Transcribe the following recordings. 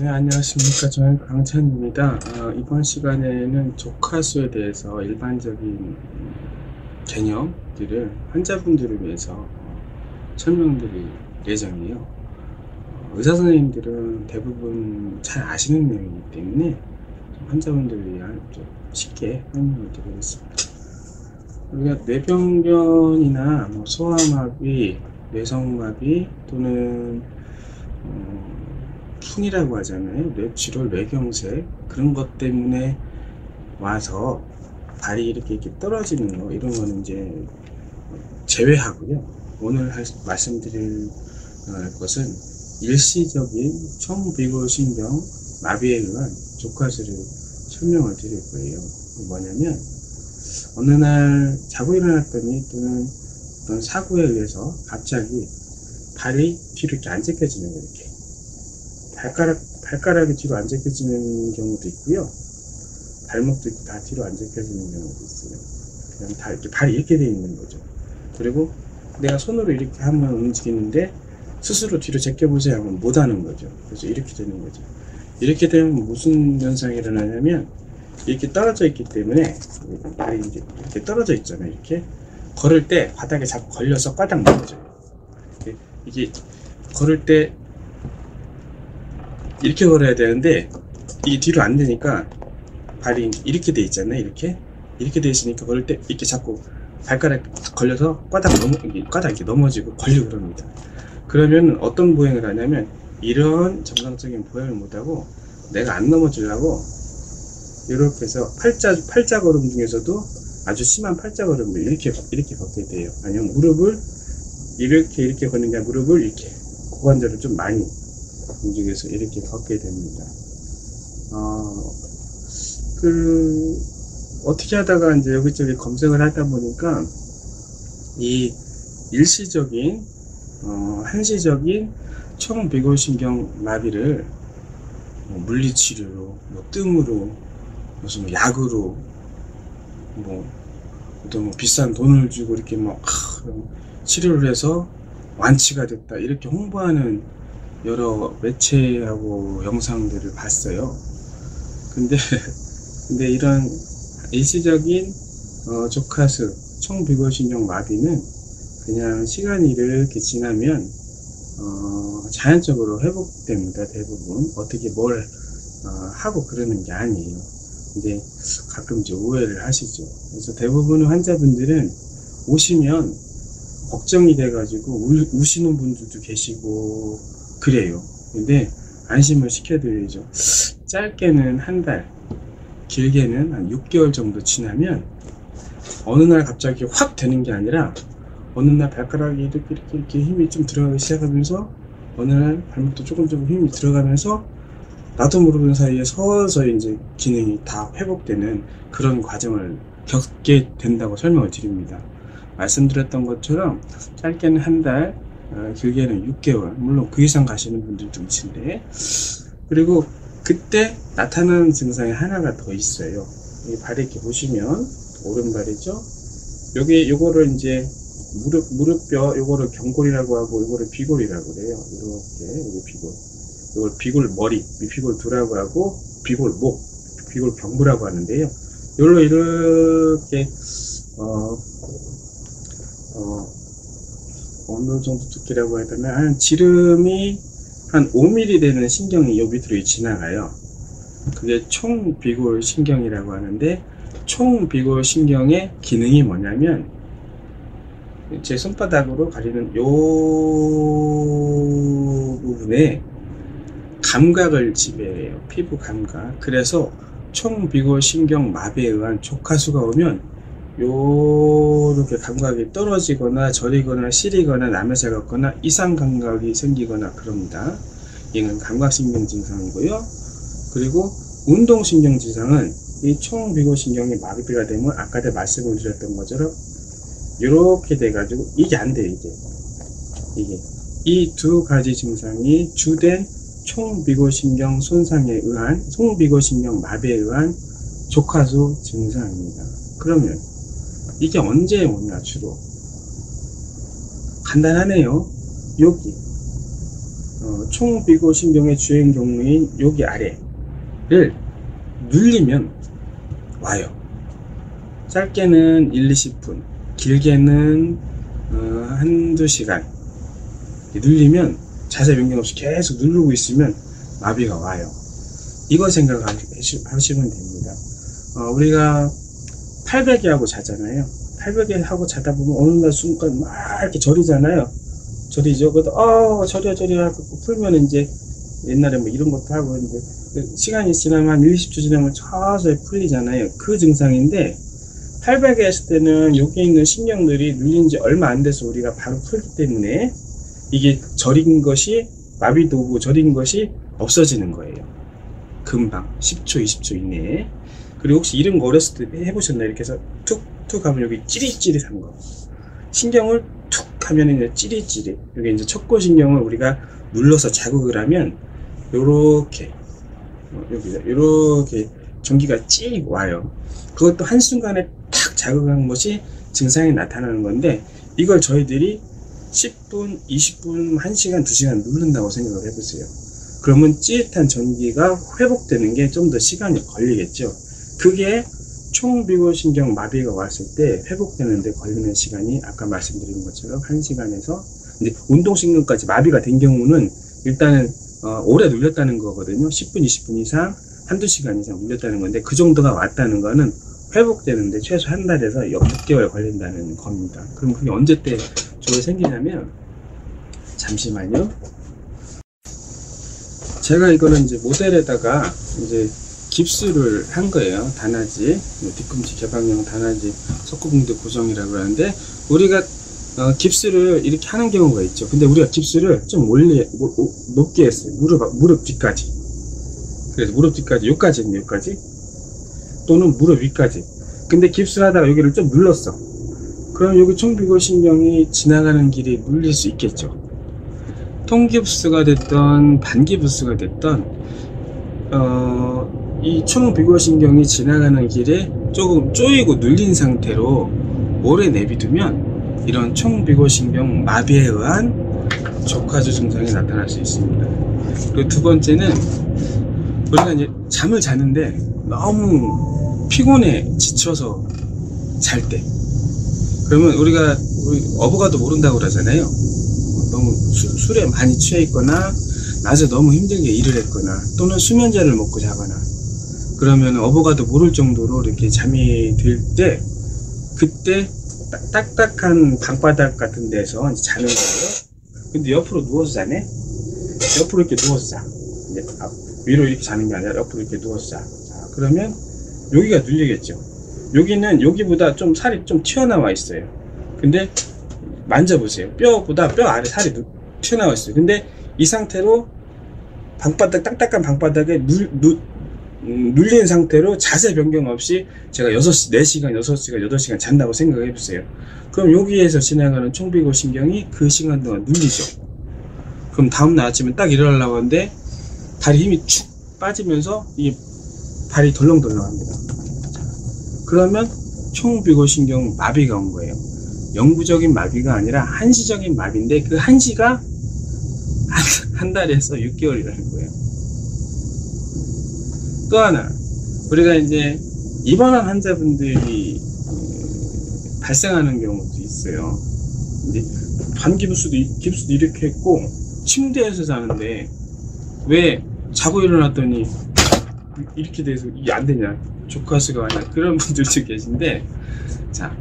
네, 안녕하십니까. 저는 강찬입니다. 어, 이번 시간에는 조카수에 대해서 일반적인 개념들을 환자분들을 위해서 어, 설명드릴 예정이에요. 어, 의사 선생님들은 대부분 잘 아시는 내용이기 때문에 환자분들을 위한 좀 쉽게 설명을 드리겠습니다. 우리가 뇌병변이나 뭐 소아마비, 뇌성마비 또는 어, 푼이라고 하잖아요. 뇌출혈, 뇌경색 그런 것 때문에 와서 발이 이렇게 이렇게 떨어지는 거 이런 거는 이제 제외하고요. 오늘 할, 말씀드릴 어, 것은 일시적인 청비골신경 마비에 의한 조카수를 설명을 드릴 거예요. 뭐냐면 어느 날 자고 일어났더니 또는 어떤 사고에 의해서 갑자기 발이 뒤로 이렇게 안 제껴지는 거예요. 이렇게. 발가락, 발가락이 뒤로 안 제껴지는 경우도 있고요. 발목도 이렇게 다 뒤로 안 제껴지는 경우도 있어요. 그냥 다 이렇게 발이 이렇게 돼 있는 거죠. 그리고 내가 손으로 이렇게 하면 움직이는데 스스로 뒤로 제껴보세요 하면 못 하는 거죠. 그래서 이렇게 되는 거죠. 이렇게 되면 무슨 현상이 일어나냐면 이렇게 떨어져 있기 때문에 발이 이렇게 떨어져 있잖아요. 이렇게 걸을 때 바닥에 자꾸 걸려서 까닥 넘어져요. 이게 걸을 때 이렇게 걸어야 되는데 이게 뒤로 안 되니까 발이 이렇게 돼 있잖아요 이렇게. 이렇게 돼 있으니까 걸을 때 이렇게 자꾸 발가락 걸려서 까닥 넘어 까닥 이렇게 넘어지고 걸리고 그럽니다. 그러면 어떤 보행을 하냐면 이런 정상적인 보행을 못하고 내가 안 넘어지려고 이렇게 해서 팔자 팔자 걸음 중에서도 아주 심한 팔자 걸음을 이렇게 이렇게 걷게 돼요. 아니면 무릎을 이렇게 이렇게 걷는 게 무릎을 이렇게 고관절을 좀 많이 움직여서 이렇게 걷게 됩니다. 어, 그, 어떻게 하다가 이제 여기저기 검색을 하다 보니까 이 일시적인, 어, 한시적인 청비골신경 마비를 뭐 물리치료로, 뭐 뜸으로, 무슨 뭐 약으로, 뭐, 어떤 뭐 비싼 돈을 주고 이렇게 막, 치료를 해서 완치가 됐다. 이렇게 홍보하는 여러 매체하고 영상들을 봤어요. 근데, 근데 이런 일시적인 어, 조카수, 청비골신경 마비는 그냥 시간이 이렇게 지나면 어, 자연적으로 회복됩니다. 대부분 어떻게 뭘 어, 하고 그러는 게 아니에요. 근데 가끔 이제 오해를 하시죠. 그래서 대부분의 환자분들은 오시면 걱정이 돼가지고 우, 우시는 분들도 계시고 그래요. 근데 안심을 시켜드려야죠. 짧게는 한 달, 길게는 한 6개월 정도 지나면 어느 날 갑자기 확 되는 게 아니라 어느 날 발가락이 이렇게 이렇게, 이렇게 힘이 좀 들어가기 시작하면서 어느 날 발목도 조금 조금 힘이 들어가면서 나도 모르는 사이에 서서히 이제 기능이 다 회복되는 그런 과정을 겪게 된다고 설명을 드립니다. 말씀드렸던 것처럼 짧게는 한 달, 어, 길게는 6개월. 물론 그 이상 가시는 분들도 있는데. 그리고 그때 나타나는 증상이 하나가 더 있어요. 이 발에 이렇게 보시면 오른발이죠. 여기 요거를 이제 무릎 무릎뼈 요거를 경골이라고 하고 요거를 비골이라고 그래요. 이렇게 여기 비골. 이걸 비골 머리 비골 두라고 하고 비골 목 비골 경부라고 하는데요. 요로 이렇게 어, 어, 어느 정도 두께라고 해야 되나? 한 지름이 한 5mm 되는 신경이 요 밑으로 지나가요. 그게 총비골 신경이라고 하는데 총비골 신경의 기능이 뭐냐면 제 손바닥으로 가리는 요 부분에 감각을 지배해요. 피부 감각. 그래서 총비골 신경 마비에 의한 족하수가 오면 요렇게 감각이 떨어지거나 저리거나 시리거나 남에서 갖거나 이상 감각이 생기거나 그럽니다. 이는 감각신경 증상이고요. 그리고 운동신경 증상은 이 총비고신경이 마비가 되면 아까 말씀을 드렸던 것처럼 이렇게 돼가지고 이게 안 돼요 이게 이게 이 두 가지 증상이 주된 총비고신경 손상에 의한 총비고신경 마비에 의한 조카수 증상입니다. 그러면 이게 언제 오냐 주로 간단하네요 여기 어, 총비고 신경의 주행 경로인 여기 아래를 눌리면 와요. 짧게는 1, 20분, 길게는 어, 한두 시간 눌리면 자세 변경 없이 계속 누르고 있으면 마비가 와요. 이거 생각하시면 됩니다. 어, 우리가 800에 하고 자잖아요. 800에 하고 자다 보면 어느 날 순간 막 이렇게 저리잖아요. 저리죠. 그래도 어 저려 저려 하고 풀면 이제 옛날에 뭐 이런 것도 하고 있는데 시간이 지나면 한 1, 20초 지나면 서서히 풀리잖아요. 그 증상인데 800에 했을 때는 여기 있는 신경들이 눌린 지 얼마 안 돼서 우리가 바로 풀기 때문에 이게 저린 것이 마비도 오고 저린 것이 없어지는 거예요. 금방 10초, 20초 이내에. 그리고 혹시 거 어렸을 때 해보셨나요? 이렇게 해서 툭툭 하면 여기 찌릿찌릿한 거. 신경을 툭 하면 이제 찌릿찌릿. 여기 이제 척고신경을 우리가 눌러서 자극을 하면 요렇게 어, 여기다 요렇게 전기가 찌 와요. 그것도 한순간에 탁 자극한 것이 증상이 나타나는 건데 이걸 저희들이 10분, 20분, 1시간, 2시간 누른다고 생각을 해보세요. 그러면 찌릿한 전기가 회복되는 게 좀 더 시간이 걸리겠죠. 그게 총비고신경 마비가 왔을 때 회복되는데 걸리는 시간이 아까 말씀드린 것처럼 1시간에서 이제 운동신경까지 마비가 된 경우는 일단은 어, 오래 눌렸다는 거거든요. 10분, 20분 이상, 한두 시간 이상 눌렸다는 건데 그 정도가 왔다는 거는 회복되는데 최소 한 달에서 6개월 걸린다는 겁니다. 그럼 그게 언제 때 주로 생기냐면 잠시만요. 제가 이거는 이제 모델에다가 이제 깁스를 한 거예요. 단아지, 뭐 뒤꿈치 개방형 단아지 석고붕대 고정이라고 하는데 우리가 어, 깁스를 이렇게 하는 경우가 있죠. 근데 우리가 깁스를 좀 올리, 높게 했어요. 무릎, 무릎 뒤까지. 그래서 무릎 뒤까지, 여기까지 있네, 여기까지. 또는 무릎 위까지. 근데 깁스를 하다가 여기를 좀 눌렀어. 그럼 여기 총비고신경이 지나가는 길이 눌릴 수 있겠죠. 통깁스가 됐던 반기부스가 됐던 어, 이 총비고신경이 지나가는 길에 조금 쪼이고 눌린 상태로 오래 내비두면 이런 총비고신경 마비에 의한 족화주 증상이 나타날 수 있습니다. 그리고 두 번째는 우리가 이제 잠을 자는데 너무 피곤해 지쳐서 잘 때. 그러면 우리가 우리 어부가도 모른다고 그러잖아요. 너무 수, 술에 많이 취해 있거나 낮에 너무 힘들게 일을 했거나 또는 수면제를 먹고 자거나 그러면 어부가도 모를 정도로 이렇게 잠이 들 때 그때 딱딱한 방바닥 같은 데서 자는 거예요. 근데 옆으로 누워서 자네? 옆으로 이렇게 누워서 자. 이제 아, 위로 이렇게 자는 게 아니라 옆으로 이렇게 누워서 자. 자 그러면 여기가 눌리겠죠. 여기는 여기보다 좀 살이 좀 튀어나와 있어요. 근데 만져보세요. 뼈보다 뼈 아래 살이 튀어나와 있어요. 근데 이 상태로 방바닥 딱딱한 방바닥에 눌, 눌, 음, 눌린 상태로 자세 변경 없이 제가 6시, 4시간, 6시간, 8시간 잔다고 생각해 보세요. 그럼 여기에서 지나가는 총비고 신경이 그 시간 동안 눌리죠. 그럼 다음날 아침에 딱 일어나려고 하는데 다리 힘이 축 빠지면서 이 발이 덜렁덜렁 합니다. 그러면 총비고 신경 마비가 온 거예요. 영구적인 마비가 아니라 한시적인 마비인데 그 한시가 한, 한 달에서 6개월이라는 거예요. 또 하나 우리가 이제 입원한 환자분들이 음, 발생하는 경우도 있어요. 이제 반기부스도 깁스도 이렇게 했고 침대에서 자는데 왜 자고 일어났더니 이렇게 돼서 이게 안 되냐 조카수가 아니라 그런 분들도 계신데 자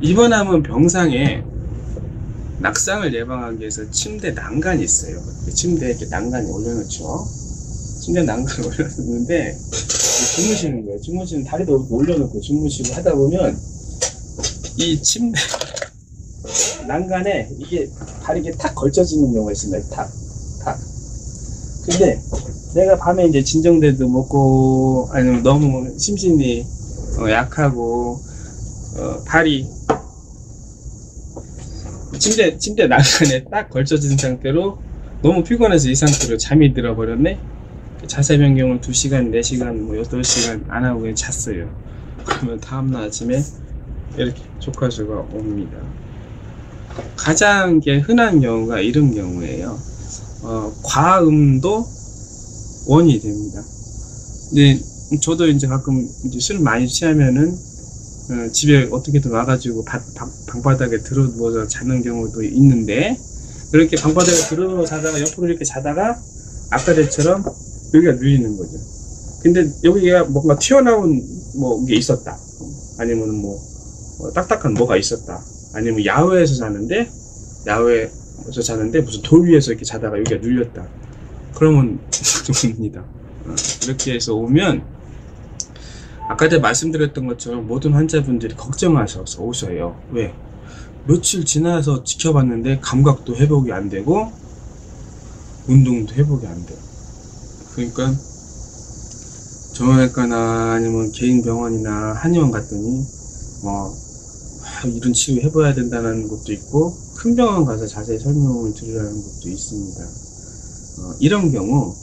입원하면 병상에 낙상을 예방하기 위해서 침대 난간이 있어요. 그 침대에 이렇게 난간이 올려놓죠. 침대 난간을 올려놓는데 주무시는 거예요. 주무시는 다리도 올려놓고 주무시고 하다 보면 이 침대 난간에 이게 이게 탁 걸쳐지는 경우가 있습니다. 탁, 탁. 근데 내가 밤에 이제 진정제도 먹고 아니면 너무 심신이 어, 약하고 어, 발이 침대 침대 난간에 딱 걸쳐진 상태로 너무 피곤해서 이 상태로 잠이 들어버렸네. 자세 변경을 2시간, 4시간, 뭐 8시간 안 하고 그냥 잤어요. 그러면 다음날 아침에 이렇게 조카수가 옵니다. 가장 게 흔한 경우가 이런 경우예요. 어, 과음도 원인이 됩니다. 근데 저도 이제 가끔 이제 술 많이 취하면은 어, 집에 어떻게든 와가지고 바, 방, 방바닥에 들어 누워서 자는 경우도 있는데 그렇게 방바닥에 들어 자다가 옆으로 이렇게 자다가 아까 전처럼 여기가 눌리는 거죠. 근데 여기가 뭔가 튀어나온 뭐 게 있었다. 아니면 뭐, 뭐 딱딱한 뭐가 있었다. 아니면 야외에서 자는데 야외에서 자는데 무슨 돌 위에서 이렇게 자다가 여기가 눌렸다. 그러면 옵니다. 어, 이렇게 해서 오면 아까 전에 말씀드렸던 것처럼 모든 환자분들이 걱정하셔서 오셔요. 왜? 며칠 지나서 지켜봤는데 감각도 회복이 안 되고 운동도 회복이 안 돼요. 그러니까 정형외과나 아니면 개인 병원이나 한의원 갔더니 뭐 아, 이런 치료 해봐야 된다는 것도 있고 큰 병원 가서 자세히 설명을 드리라는 것도 있습니다. 어, 이런 경우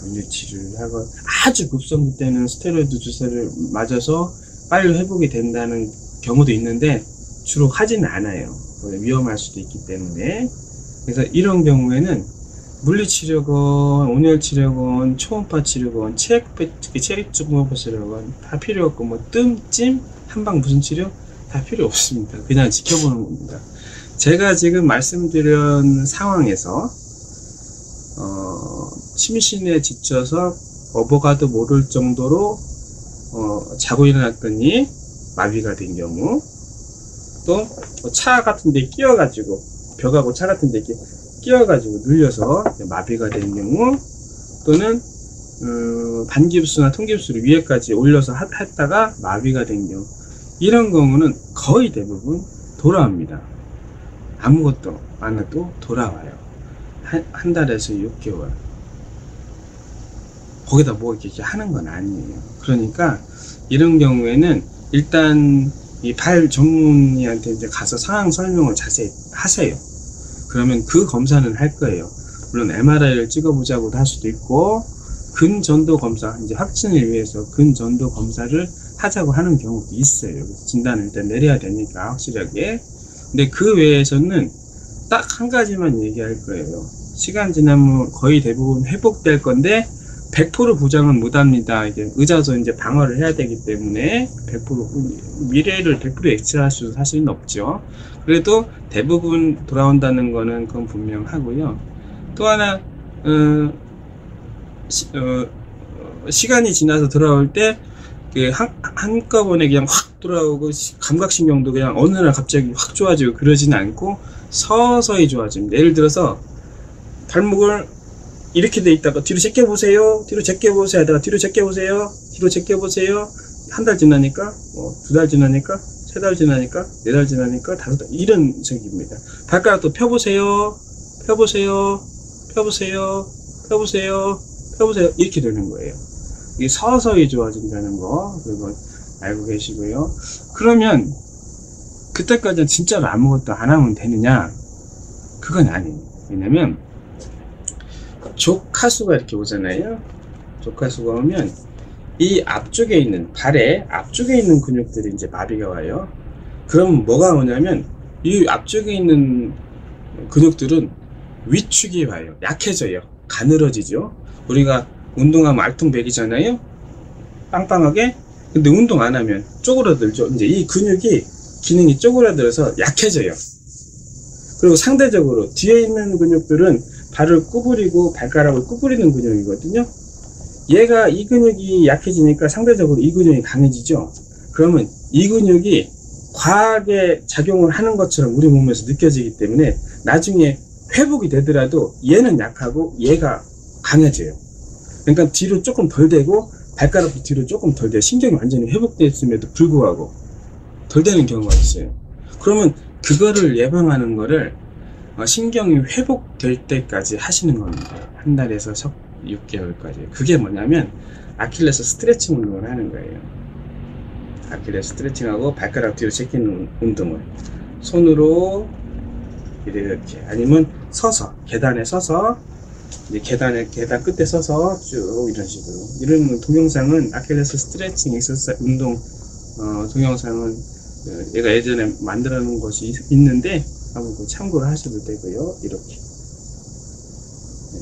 물리치료를 하고 아주 급성기 때는 스테로이드 주사를 맞아서 빨리 회복이 된다는 경우도 있는데 주로 하지는 않아요. 위험할 수도 있기 때문에 그래서 이런 경우에는 물리치료건, 온열치료건, 초음파 치료건, 체액중음파 치료건 다 필요 없고 뭐 뜸, 찜, 한방 무슨 치료 다 필요 없습니다. 그냥 지켜보는 겁니다. 제가 지금 말씀드린 상황에서 어, 심신에 지쳐서 어버가도 모를 정도로 어, 자고 일어났더니 마비가 된 경우 또 차 같은 데 끼어가지고 벽하고 차 같은 데 이렇게 끼어가지고 눌려서 마비가 된 경우 또는 어, 반깁수나 통깁수를 위에까지 올려서 하, 했다가 마비가 된 경우 이런 경우는 거의 대부분 돌아옵니다. 아무것도 안 해도 돌아와요. 한, 한 달에서 6개월. 거기다 뭐 이렇게 하는 건 아니에요. 그러니까 이런 경우에는 일단 이발 전문의한테 이제 가서 상황 설명을 자세히 하세요. 그러면 그 검사는 할 거예요. 물론 MRI를 찍어보자고도 할 수도 있고 근전도 검사 이제 확진을 위해서 근전도 검사를 하자고 하는 경우도 있어요. 진단을 일단 내려야 되니까 확실하게. 근데 그 외에서는 딱 한 가지만 얘기할 거예요. 시간 지나면 거의 대부분 회복될 건데 100% 보장은 못합니다. 이게 의자도 이제 방어를 해야 되기 때문에 100% 미래를 100% 엑스할 수 사실은 없죠. 그래도 대부분 돌아온다는 거는 그건 분명하고요. 또 하나 어, 시, 어, 시간이 지나서 돌아올 때 한, 한꺼번에 그냥 확 돌아오고 감각신경도 그냥 어느 날 갑자기 확 좋아지고 그러지는 않고 서서히 좋아집니다. 예를 들어서 발목을 이렇게 돼 있다가 뒤로 제껴 보세요. 뒤로 제껴 보세요. 하다가 뒤로 제껴 보세요. 뒤로 제껴 보세요. 한 달 지나니까 뭐 두 달 지나니까 세 달 지나니까 네 달 지나니까 다섯 달 이런 식입니다. 발가락도 펴보세요. 펴보세요. 펴보세요. 펴보세요. 펴보세요. 이렇게 되는 거예요. 이게 서서히 좋아진다는 거 그거 알고 계시고요. 그러면 그때까지는 진짜로 아무것도 안 하면 되느냐? 그건 아니에요. 왜냐면 조카수가 이렇게 오잖아요. 조카수가 오면 이 앞쪽에 있는 발에 앞쪽에 있는 근육들이 이제 마비가 와요. 그럼 뭐가 오냐면 이 앞쪽에 있는 근육들은 위축이 와요. 약해져요. 가늘어지죠. 우리가 운동하면 알통백이잖아요. 빵빵하게. 근데 운동 안 하면 쪼그라들죠. 이제 이 근육이 기능이 쪼그라들어서 약해져요. 그리고 상대적으로 뒤에 있는 근육들은 발을 구부리고 발가락을 구부리는 근육이거든요. 얘가 이 근육이 약해지니까 상대적으로 이 근육이 강해지죠. 그러면 이 근육이 과하게 작용을 하는 것처럼 우리 몸에서 느껴지기 때문에 나중에 회복이 되더라도 얘는 약하고 얘가 강해져요. 그러니까 뒤로 조금 덜 되고 발가락도 뒤로 조금 덜 돼요. 신경이 완전히 회복됐음에도 불구하고 덜 되는 경우가 있어요. 그러면 그거를 예방하는 거를 어, 신경이 회복될 때까지 하시는 겁니다. 한 달에서 6개월까지. 그게 뭐냐면 아킬레스 스트레칭 운동을 하는 거예요. 아킬레스 스트레칭하고 발가락 뒤로 제끼는 운동을 손으로 이렇게 아니면 서서 계단에 서서 계단에 계단 끝에 서서 쭉 이런 식으로 이런 동영상은 아킬레스 스트레칭 엑서사 운동 어, 동영상은 어, 얘가 예전에 만들어 놓은 것이 있는데 한번 참고를 하셔도 되고요. 이렇게. 네.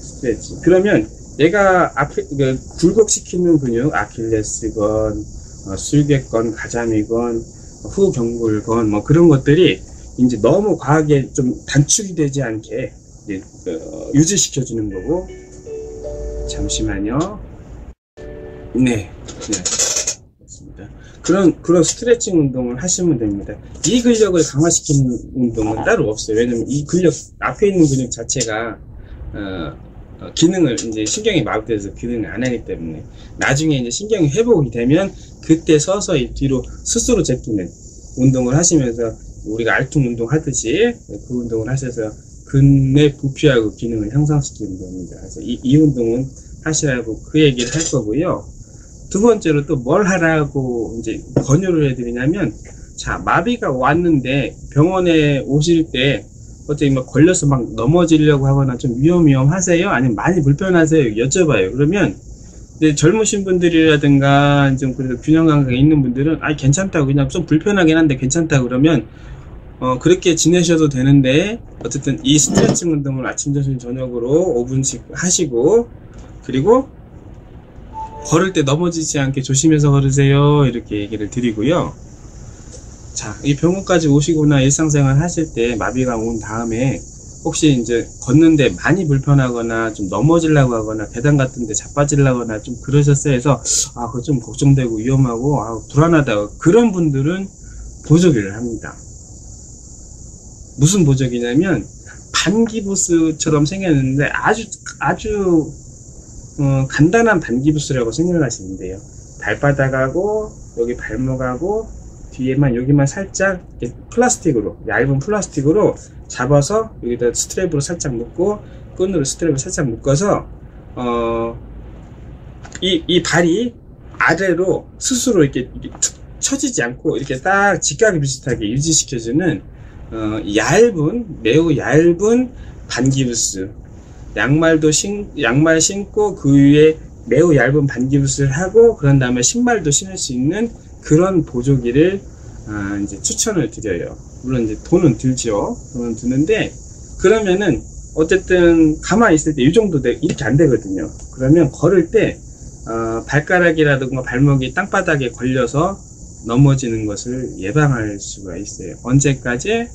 스트레칭. 그러면 얘가 아키, 그 굴곡시키는 근육, 아킬레스건, 어, 술개건, 가자미건, 후경골건, 뭐 그런 것들이 이제 너무 과하게 좀 단축이 되지 않게 이제, 어, 유지시켜주는 거고. 잠시만요. 네. 네. 그런, 그런 스트레칭 운동을 하시면 됩니다. 이 근력을 강화시키는 운동은 따로 없어요. 왜냐면 이 근력, 앞에 있는 근육 자체가, 어, 어, 기능을 이제 신경이 마비돼서 기능을 안 하기 때문에 나중에 이제 신경이 회복이 되면 그때 서서히 뒤로 스스로 제끼는 운동을 하시면서 우리가 알퉁 운동 하듯이 그 운동을 하셔서 근내 부피하고 기능을 향상시키는 운동입니다. 그래서 이, 이 운동은 하시라고 그 얘기를 할 거고요. 두 번째로 또 뭘 하라고 이제 권유를 해드리냐면 자 마비가 왔는데 병원에 오실 때 어떻게 막 걸려서 막 넘어지려고 하거나 좀 위험위험하세요? 아니면 많이 불편하세요? 여쭤봐요. 그러면 근데 젊으신 분들이라든가 좀 그래도 균형 감각이 있는 분들은 아 괜찮다고 그냥 좀 불편하긴 한데 괜찮다 그러면 어 그렇게 지내셔도 되는데 어쨌든 이 스트레칭 운동을 아침 점심 저녁으로 5분씩 하시고 그리고 걸을 때 넘어지지 않게 조심해서 걸으세요. 이렇게 얘기를 드리고요. 자, 이 병원까지 오시거나 일상생활 하실 때 마비가 온 다음에 혹시 이제 걷는데 많이 불편하거나 좀 넘어지려고 하거나 계단 같은 데 자빠지려거나 좀 그러셨어요. 해서 아, 그거 좀 걱정되고 위험하고 아, 불안하다. 그런 분들은 보조기를 합니다. 무슨 보조기냐면 반기부스처럼 생겼는데 아주 아주 어, 간단한 반기부스라고 생각하시면 돼요. 발바닥하고 여기 발목하고 뒤에만 여기만 살짝 플라스틱으로 얇은 플라스틱으로 잡아서 여기다 strap으로 살짝 묶고 끈으로 strap을 살짝 묶어서 어, 이, 이 발이 아래로 스스로 이렇게, 이렇게 툭 쳐지지 않고 이렇게 딱 직각이 비슷하게 유지시켜주는 어, 얇은 매우 얇은 반기부스 양말도 신 양말 신고 그 위에 매우 얇은 반기부스를 하고 그런 다음에 신발도 신을 수 있는 그런 보조기를 아, 이제 추천을 드려요. 물론 이제 돈은 들죠. 돈은 드는데 그러면은 어쨌든 가만히 있을 때 이 정도 돼 이렇게 안 되거든요. 그러면 걸을 때 어, 발가락이라든가 발목이 땅바닥에 걸려서 넘어지는 것을 예방할 수가 있어요. 언제까지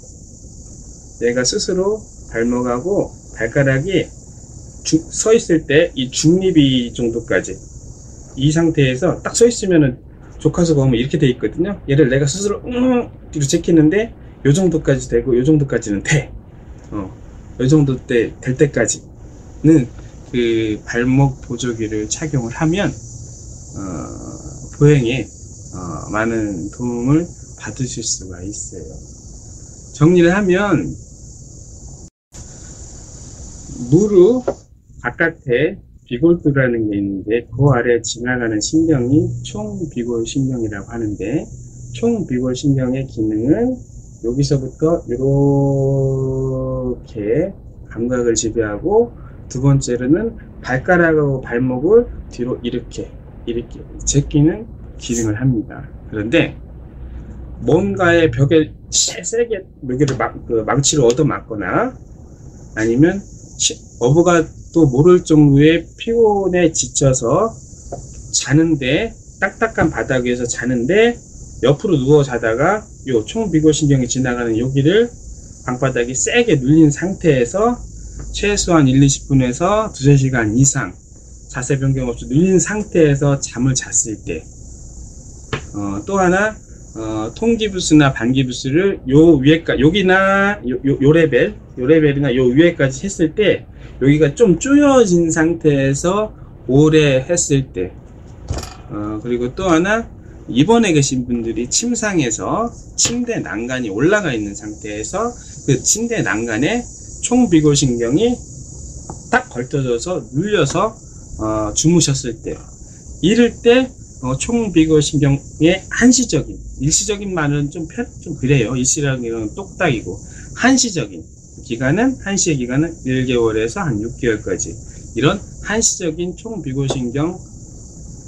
내가 스스로 발목하고 발가락이 주, 서 있을 때 이 중립이 정도까지 이 상태에서 딱 서 있으면은 조카수 보면 이렇게 돼 있거든요. 얘를 내가 스스로 음 뒤로 제끼는데 요 정도까지 되고 요 정도까지는 돼. 어, 요 정도 때 될 때까지는 그 발목 보조기를 착용을 하면 어, 보행에 어, 많은 도움을 받으실 수가 있어요. 정리를 하면 무릎 바깥에 비골두라는 게 있는데 그 아래 지나가는 신경이 총비골 신경이라고 하는데 총비골 신경의 기능은 여기서부터 이렇게 감각을 지배하고 두 번째로는 발가락하고 발목을 뒤로 이렇게 이렇게 제끼는 기능을 합니다. 그런데 뭔가의 벽에 세게 여기를 막, 그 망치로 얻어 맞거나 아니면 어부가 또 모를 정도의 피곤에 지쳐서 자는데 딱딱한 바닥 위에서 자는데 옆으로 누워 자다가 요 총비골신경이 지나가는 여기를 방바닥이 세게 눌린 상태에서 최소한 1, 20분에서 2, 3시간 이상 자세 변경 없이 눌린 상태에서 잠을 잤을 때, 어, 또 하나, 어, 통기부스나 반기부스를 요 위에까, 여기나 요, 요, 요 레벨, 요 레벨이나 요 위에까지 했을 때, 여기가 좀 쪼여진 상태에서 오래 했을 때. 어, 그리고 또 하나 입원해 계신 분들이 침상에서 침대 난간이 올라가 있는 상태에서 그 침대 난간에 총비골신경이 딱 걸쳐져서 눌려서 어, 주무셨을 때. 이럴 때 어, 총비골신경의 한시적인 일시적인 말은 좀, 편, 좀 그래요. 일시라는 건 똑딱이고 한시적인 기간은 한시의 기간은 1개월에서 한 6개월까지. 이런 한시적인 총비골신경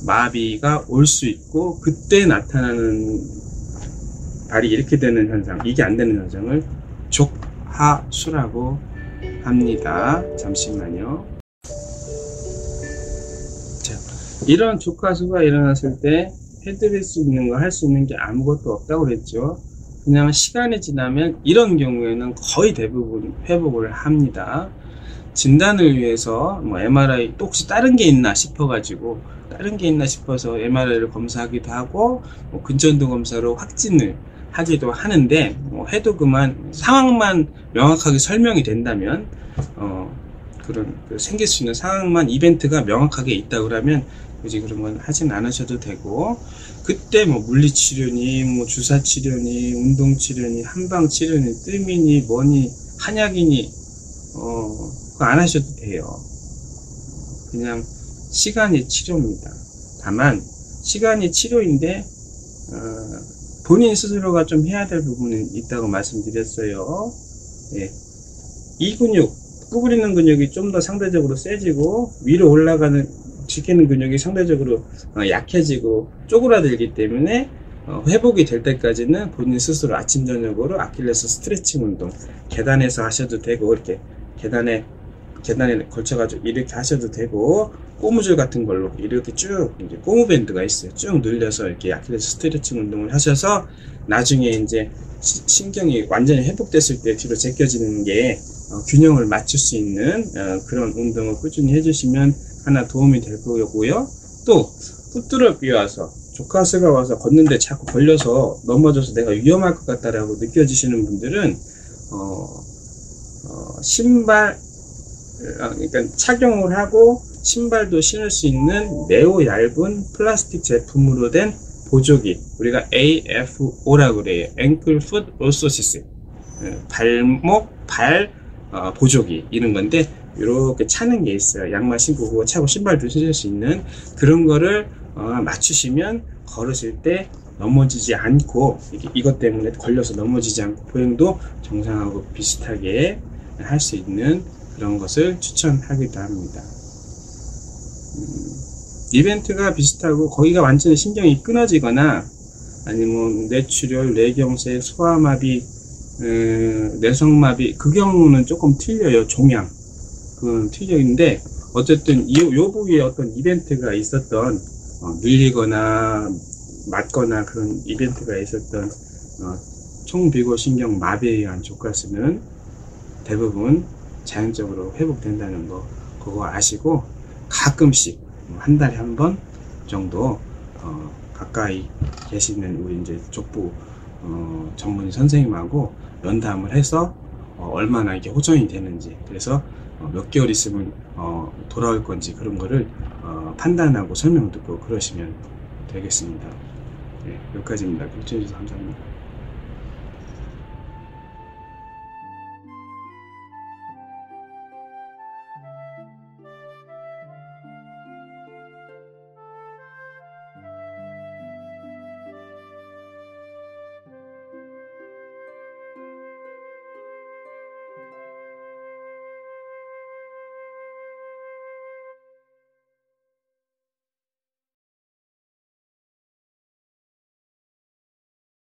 마비가 올 수 있고 그때 나타나는 발이 이렇게 되는 현상 이게 안 되는 현상을 족하수라고 합니다. 잠시만요 이런 조카수가 일어났을 때 해드릴 수 있는 거 할 수 있는 게 아무것도 없다고 그랬죠. 그냥 시간이 지나면 이런 경우에는 거의 대부분 회복을 합니다. 진단을 위해서 뭐 MRI 또 혹시 다른 게 있나 싶어가지고 다른 게 있나 싶어서 MRI를 검사하기도 하고 뭐 근전도 검사로 확진을 하기도 하는데 뭐 해도 그만 상황만 명확하게 설명이 된다면 어 그런 그 생길 수 있는 상황만 이벤트가 명확하게 있다 그러면 굳이 그런 건 하진 않으셔도 되고 그때 뭐 물리치료니 뭐 주사치료니 운동치료니 한방치료니 뜸이니 뭐니 한약이니 어 그거 안 하셔도 돼요. 그냥 시간이 치료입니다. 다만 시간이 치료인데 어, 본인 스스로가 좀 해야 될 부분은 있다고 말씀드렸어요. 예. 이 근육 구부리는 근육이 좀 더 상대적으로 세지고 위로 올라가는 지키는 근육이 상대적으로 어, 약해지고 쪼그라들기 때문에 어, 회복이 될 때까지는 본인 스스로 아침 저녁으로 아킬레스 스트레칭 운동 계단에서 하셔도 되고 이렇게 계단에 계단에 걸쳐가지고 이렇게 하셔도 되고 고무줄 같은 걸로 이렇게 쭉 이제 고무밴드가 있어요. 쭉 늘려서 이렇게 아킬레스 스트레칭 운동을 하셔서 나중에 이제 시- 신경이 완전히 회복됐을 때 뒤로 제껴지는 게 어, 균형을 맞출 수 있는 어, 그런 운동을 꾸준히 해주시면 하나 도움이 될 거고요. 또 푸드를 비와서 조카스가 와서 걷는데 자꾸 걸려서 넘어져서 내가 위험할 것 같다라고 느껴지시는 분들은 어, 어, 신발 어, 그러니까 착용을 하고 신발도 신을 수 있는 매우 얇은 플라스틱 제품으로 된 보조기 우리가 AFO라고 그래요. Foot Orthosis 어, 발목 발 어, 보조기 이런 건데 이렇게 차는 게 있어요. 양말 신고 차고 신발도 신을 수 있는 그런 거를 어, 맞추시면 걸으실 때 넘어지지 않고 이것 때문에 걸려서 넘어지지 않고 보행도 정상하고 비슷하게 할 수 있는 그런 것을 추천하기도 합니다. 음, 이벤트가 비슷하고 거기가 완전히 신경이 끊어지거나 아니면 뇌출혈, 뇌경색, 소아마비, 음, 뇌성마비 그 경우는 조금 틀려요. 종양 그건 틀려있는데 어쨌든 이, 요 부위에 어떤 이벤트가 있었던 어, 밀리거나 맞거나 그런 이벤트가 있었던 어, 총비고신경 마비에 의한 조가스는 대부분 자연적으로 회복된다는 거 그거 아시고 가끔씩 뭐한 달에 한 번 정도 어, 가까이 계시는 우리 이제 족부 어, 전문 선생님하고 면담을 해서 어, 얼마나 이게 호전이 되는지 그래서 어, 몇 개월 있으면 어, 돌아올 건지 그런 거를 어, 판단하고 설명 듣고 그러시면 되겠습니다. 네, 여기까지입니다. 경청해주셔서 감사합니다.